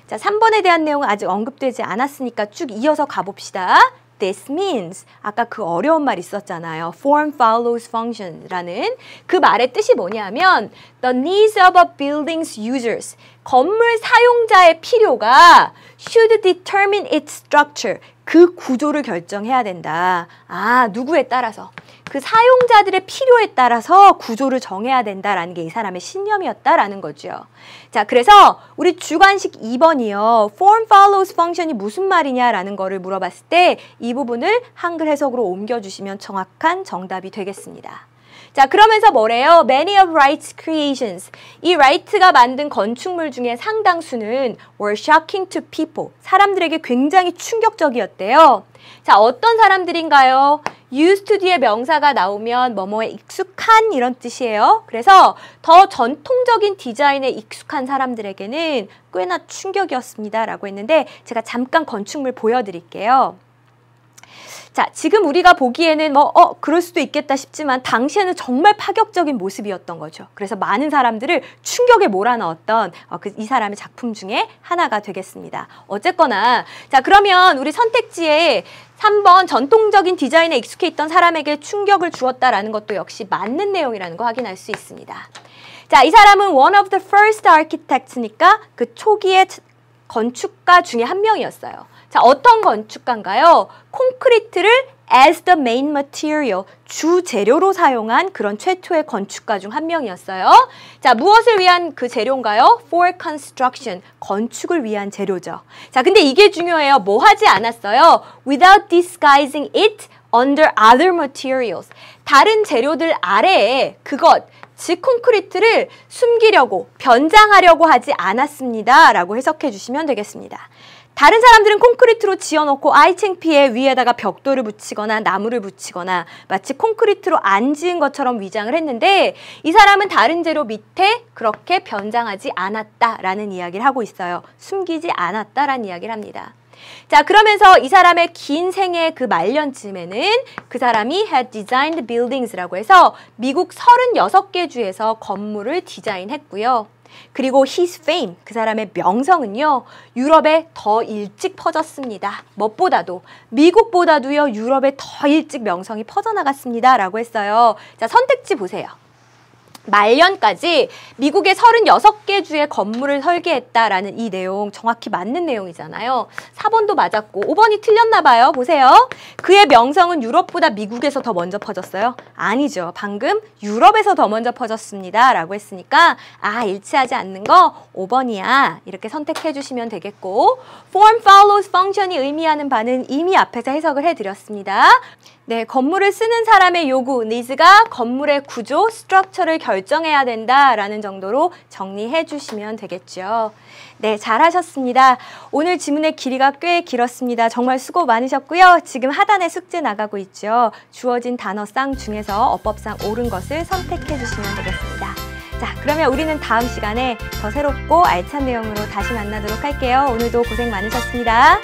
자, 3번에 대한 내용은 아직 언급되지 않았으니까 쭉 이어서 가봅시다. This means 아까 그 어려운 말 있었잖아요. Form follows function라는 그 말의 뜻이 뭐냐면 the needs of a building's users 건물 사용자의 필요가 should determine its structure 그 구조를 결정해야 된다. 아 누구에 따라서 그 사용자들의 필요에 따라서 구조를 정해야 된다라는 게 이 사람의 신념이었다라는 거죠. 자, 그래서 우리 주관식 2번이요. form follows function이 무슨 말이냐라는 거를 물어봤을 때 이 부분을 한글 해석으로 옮겨주시면 정확한 정답이 되겠습니다. 자, 그러면서 뭐래요? Many of Wright's creations. 이 라이트가 만든 건축물 중에 상당수는 were shocking to people. 사람들에게 굉장히 충격적이었대요. 자, 어떤 사람들인가요? used to 뒤에 명사가 나오면 뭐뭐에 익숙한 이런 뜻이에요. 그래서 더 전통적인 디자인에 익숙한 사람들에게는 꽤나 충격이었습니다. 라고 했는데 제가 잠깐 건축물 보여드릴게요. 자, 지금 우리가 보기에는 뭐, 어, 그럴 수도 있겠다 싶지만 당시에는 정말 파격적인 모습이었던 거죠. 그래서 많은 사람들을 충격에 몰아넣었던 어, 그, 이 사람의 작품 중에 하나가 되겠습니다. 어쨌거나, 자, 그러면 우리 선택지에 3번 전통적인 디자인에 익숙해 있던 사람에게 충격을 주었다라는 것도 역시 맞는 내용이라는 거 확인할 수 있습니다. 자, 이 사람은 one of the first architects니까 그 초기의 건축가 중에 한 명이었어요. 자, 어떤 건축가인가요? 콘크리트를 as the main material, 주 재료로 사용한 그런 최초의 건축가 중 한 명이었어요. 자, 무엇을 위한 그 재료인가요? for construction, 건축을 위한 재료죠. 자, 근데 이게 중요해요. 뭐 하지 않았어요? without disguising it under other materials. 다른 재료들 아래에 그것, 즉 콘크리트를 숨기려고, 변장하려고 하지 않았습니다. 라고 해석해 주시면 되겠습니다. 다른 사람들은 콘크리트로 지어놓고 아이 챙피에 위에다가 벽돌을 붙이거나 나무를 붙이거나 마치 콘크리트로 안 지은 것처럼 위장을 했는데 이 사람은 다른 재료 밑에 그렇게 변장하지 않았다라는 이야기를 하고 있어요. 숨기지 않았다라는 이야기를 합니다. 자 그러면서 이 사람의 긴 생애 그 말년쯤에는 그 사람이 had designed buildings라고 해서 미국 36개 주에서 건물을 디자인했고요. 그리고 his fame, 그 사람의 명성은요, 유럽에 더 일찍 퍼졌습니다. 무엇보다도, 미국보다도요, 유럽에 더 일찍 명성이 퍼져나갔습니다. 라고 했어요. 자, 선택지 보세요. 말년까지 미국의 36개 주의 건물을 설계했다라는 이 내용 정확히 맞는 내용이잖아요. 4번도 맞았고 5번이 틀렸나 봐요. 보세요. 그의 명성은 유럽보다 미국에서 더 먼저 퍼졌어요? 아니죠. 방금 유럽에서 더 먼저 퍼졌습니다. 라고 했으니까 아 일치하지 않는 거 5번이야. 이렇게 선택해 주시면 되겠고 form follows function이 의미하는 바는 이미 앞에서 해석을 해드렸습니다. 네, 건물을 쓰는 사람의 요구, 니즈가 건물의 구조, 스트럭처를 결정해야 된다라는 정도로 정리해 주시면 되겠죠. 네, 잘하셨습니다. 오늘 지문의 길이가 꽤 길었습니다. 정말 수고 많으셨고요. 지금 하단에 숙제 나가고 있죠. 주어진 단어쌍 중에서 어법상 옳은 것을 선택해 주시면 되겠습니다. 자, 그러면 우리는 다음 시간에 더 새롭고 알찬 내용으로 다시 만나도록 할게요. 오늘도 고생 많으셨습니다.